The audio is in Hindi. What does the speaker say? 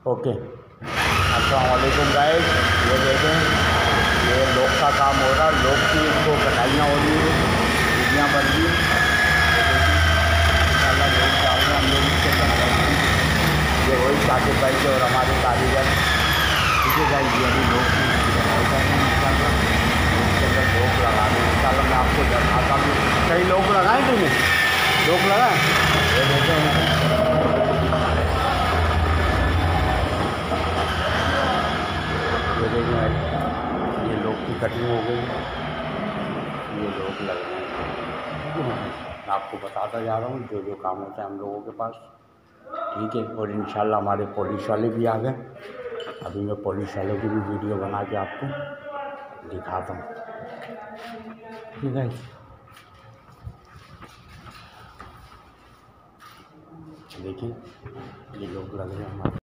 ओके। असलकुम गाइस। ये देखें, ये लोग का काम हो रहा लोग की इसको कटाइयाँ हो रही है हम लोग इसके ये वही साकिब भाई के और हमारे कारीगर। है गाइस, ये अभी लोग लोग लगा दें इन मैं आपको दिखाता हूँ। कई लोग लगाएँ तुमने लोग लगाएँ? ये देखें देखें ये लोग की कटिंग हो गई। ये लोग लग रहे हैं। आपको बताता जा रहा हूँ जो जो काम होता है हम लोगों के पास। ठीक है, और इन हमारे पुलिस वाले भी आ गए। अभी मैं पुलिस वाले की भी वीडियो बना के आपको दिखाता हूँ। ठीक है? देखिए, ये लोग लग रहे हैं हमारे